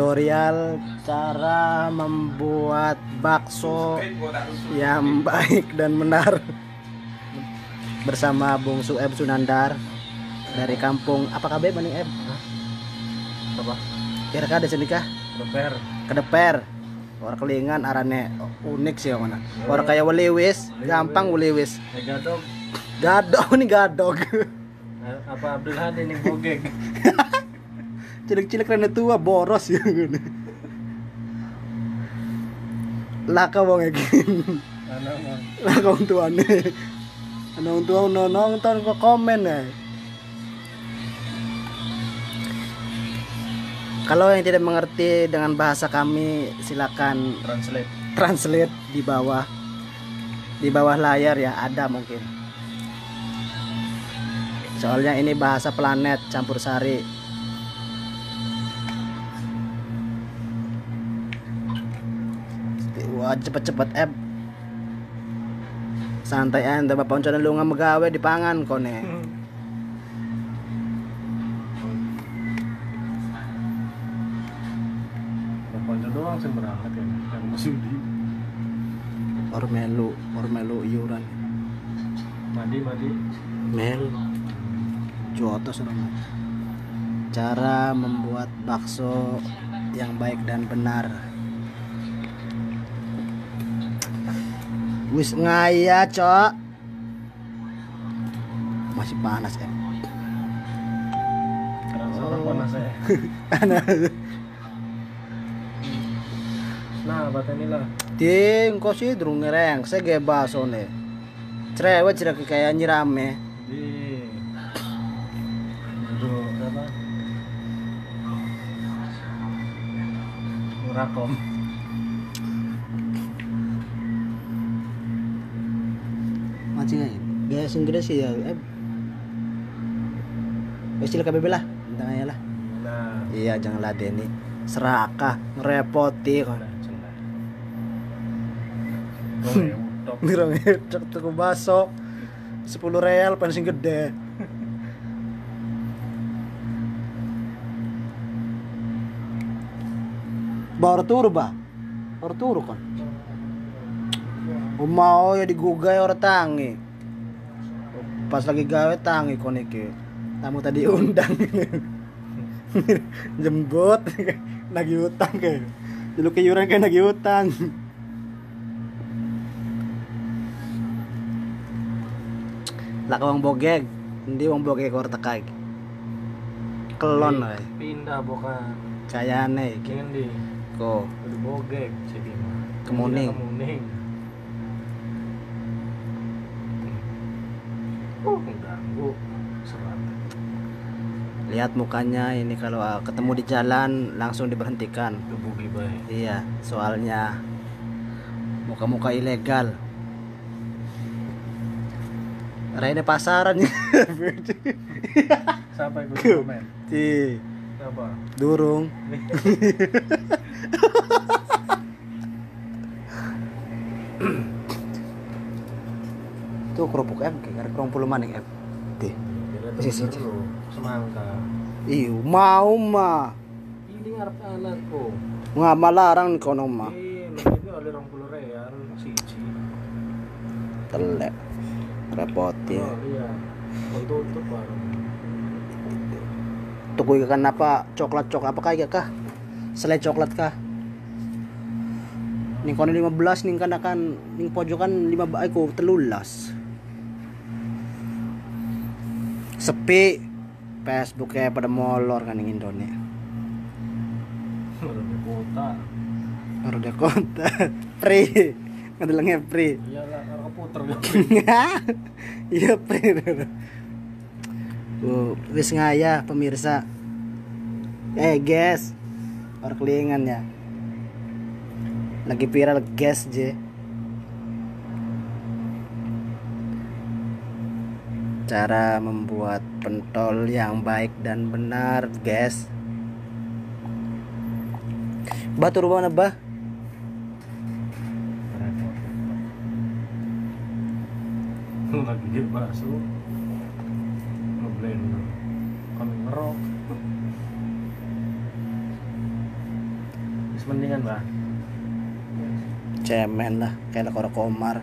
tutorial cara membuat bakso yang baik dan benar bersama Bung Sueb Sunandar dari kampung apa kabe maning Eb? apa Kira-kira ada sini kah? repair Kedeper. Orang kelingan arane unik sih mana. Orang kayak weliwis, gampang weliwis. gadok Gadog nih gadog. Eh, apa Abdul Hadi nih bogeg Cilik-cilik rene tua boros ya. Laka wong iki. Laka wong tuane. Ano wong tua no nonton kok komen ya. Kalau yang tidak mengerti dengan bahasa kami silakan translate translate di bawah di bawah layar ya ada mungkin soalnya ini bahasa planet campur sari cepet-cepet eb. Santai anda bapak uncan lu nggak megawe di pangan kone. Bapak doang sih berangkat ya yang masih di. Or melu or melu iuran. Mandi mandi. Mel. Jotos orang cara membuat bakso yang baik dan benar wis ngaya cok. Masih panas ya kerasa oh. panas saya nah bata nila ting kok sih durung ngereng saya gak bakso nih cerewet cerah kayak nyirame. Di Aduh, apa? Murakom Mancing aja. Gaya sing gede sih ya. Eh. Wes cilik kabeh lah. Entang aja lah. nah Iya, jangan ladeni. Serakah, ngerepoti kok. nah top Nirang cek tuku baso. 10 real pan sing gede. Baru turu ba? Baru turu kan? Mau ya digugay orang tangi. Pas lagi gawe tangi kon iki. Tamu tadi undang. Jembut lagi utang kayak. Dulu keyuran kayak lagi utang. Laka wong bogeg. Hindi wong bogeg or takag. Kelon ay. pindah bukan Kayane iki. Kini di Ko. Udah bogeg jadi Kemuning. Kemuning uh ganggu serat Lihat mukanya ini kalau ah, ketemu di jalan langsung diberhentikan. Iya, soalnya muka-muka ilegal. Rene pasaran ya. siapa ikut komen Di siapa durung. Tuh kerupuk em kayak kerupuk puluh maning em. Di. Sisi, dulu semangka Iyo, mau mah. ini ngarep anakku Nggak malarang kono real siji Telek. Repoti. oh iya untuk baru Tuku kan apa coklat coklat apa kayak kah? Selai coklat kah? Ning kono 15 ning kan akan ning pojokan 5 ay ko telulas. Sepi. Facebook kayak pada molor kan ning Indonesia. udah di kota Baru dia konta. Free. Ngadilangnya free. iyalah keputer gitu Iya free. Tuh, wis ngaya pemirsa. Eh guys. Orang kelingan ya. Lagi viral guys je. Cara membuat pentol yang baik dan benar, guys. Batu rumah mana, bah? lagi dia bakso ngeblender kami ngerok Wis mendingan, Mbak. cemen lah kayak lekor komar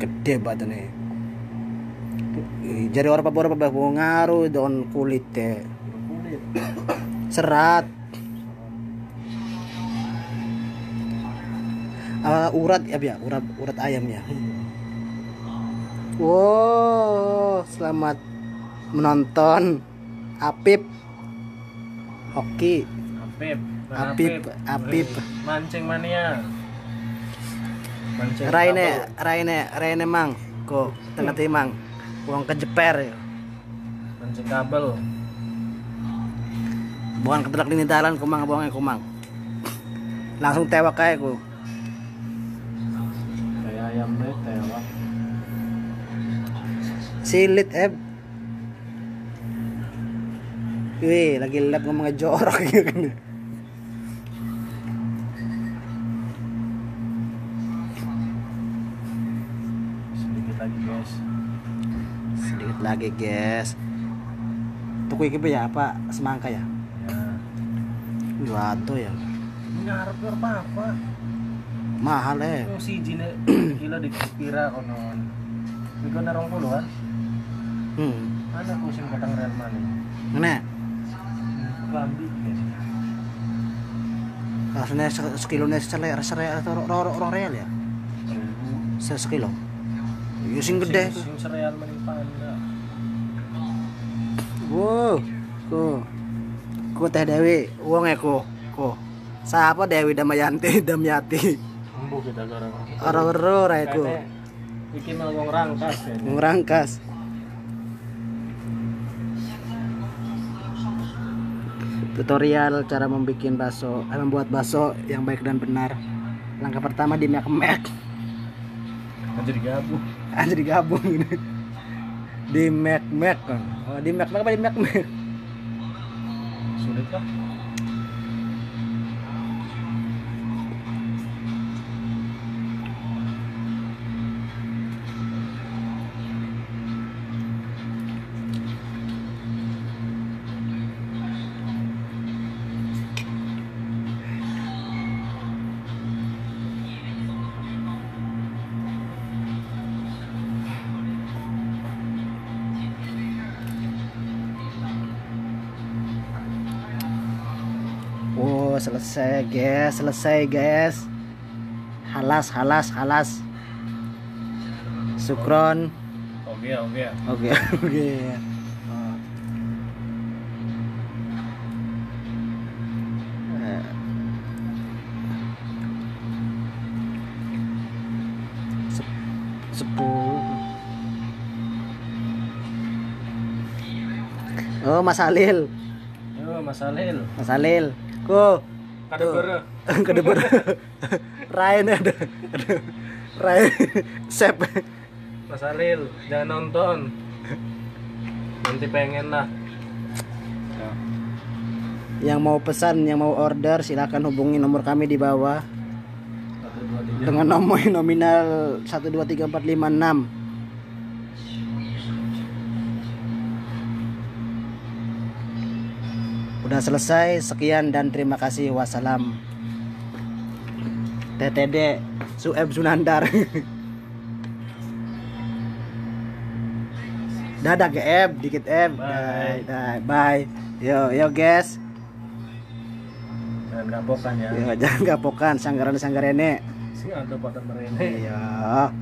gede badannya jadi orang apa apa apa ngaruh don kulit teh Kulit. serat Ah, urat ya ya urat urat ayam ya wow selamat menonton Apip Hoki Apip. Apip, Apip. Mancing mania. Mancing Raine. Raine Raine mang ko tengah timang uang kejeper ya Mancing kabel. bukan ketelak di dalan kumang buangnya kumang langsung tewak kayak ku Kayak ayam deh, tewak. silit eb Wih, lagi lab ngomongnya jorok gitu kan. Lagi, guys. Tuku iki apa ya? Apa semangka ya? Ya. Waduh ya. Ini ngarep ke apa-apa. Mahal eh. Si Gina, gila di Pira konon. Ikaw na rong puluhan. Hmm. Ano ko siyang katang real money? Ngene, Lambi, rasanya se- sekilo nih sele sele atau ro ro ro real ya? Se sekilo. Yo sing gede. Yung sa real money panda. Wow. Ku. Ku teh Dewi, wong e ku. Ku. Siapa Dewi Damayanti, Damyati? Umbo kita garang. Ora-ora ra iku. Kate, iki mah rangkas ya. Tutorial cara membuat bakso, eh, membuat bakso yang baik dan benar. Langkah pertama di mek mek, jadi gabung. aja digabung Di mek mek, oh, di mek mek apa di mek mek? Sulit kah? Oh selesai guys, selesai guys. Halas, halas, halas. Sukron. Oke, oke. Oke, oke. Eh. Sepuluh. Oh, Mas Halil. Yo, Mas Alil. Mas Halil. Ku. Kadebere. Kedeber. Ryan ada. ada. Ryan Sep. Mas Alil, jangan nonton. Nanti pengen lah. Yang mau pesan, yang mau order silakan hubungi nomor kami di bawah dengan nomor nominal 123456. Udah selesai, sekian dan terima kasih. Wassalam. TTD Sueb Sunandar. Dadah ke Eb, dikit Eb. Bye. Bye. Bye. Yo, yo guys. Jangan gapokan ya. Yo, jangan gapokan sanggaran sanggarene. Sing ada pada merene. Iya.